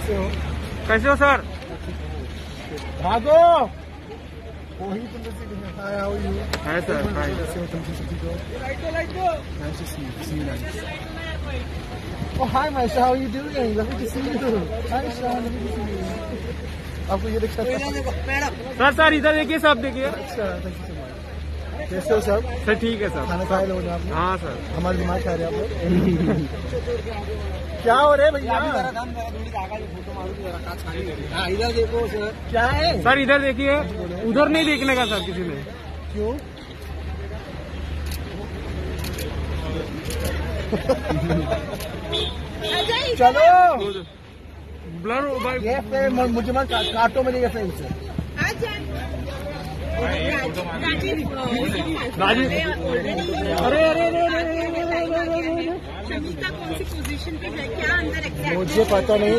कैसे हो? कैसे हो सर? भागो! वही तुम जैसे हाय हाउ यू है। सर हाय कैसे हो तुम कैसे ठीक हो nice to see. You see you nice Oh hi Maisha, how are you doing? Lovely to see you. Hi Sean, lovely to see you. आपको ये रिक्शा सर सर इधर देखिए सब देखिए। अच्छा थैंक यू सो मच कैसे हो सब सर ठीक है सर। खाना खाए लोगों ने आपने? हाँ सर। हमारे दिमाग खा रहे हैं आप क्या हो रहे हैं भैया? इधर देखो सर। क्या है? सर इधर देखिए। उधर नहीं देखने का सर किसी ने। क्यों? चलो। ब्लर मुझे मत काटो मेरी सही से अरे अरे अरे अरे कौन सी पोजीशन पे है क्या अंदर मुझे पता नहीं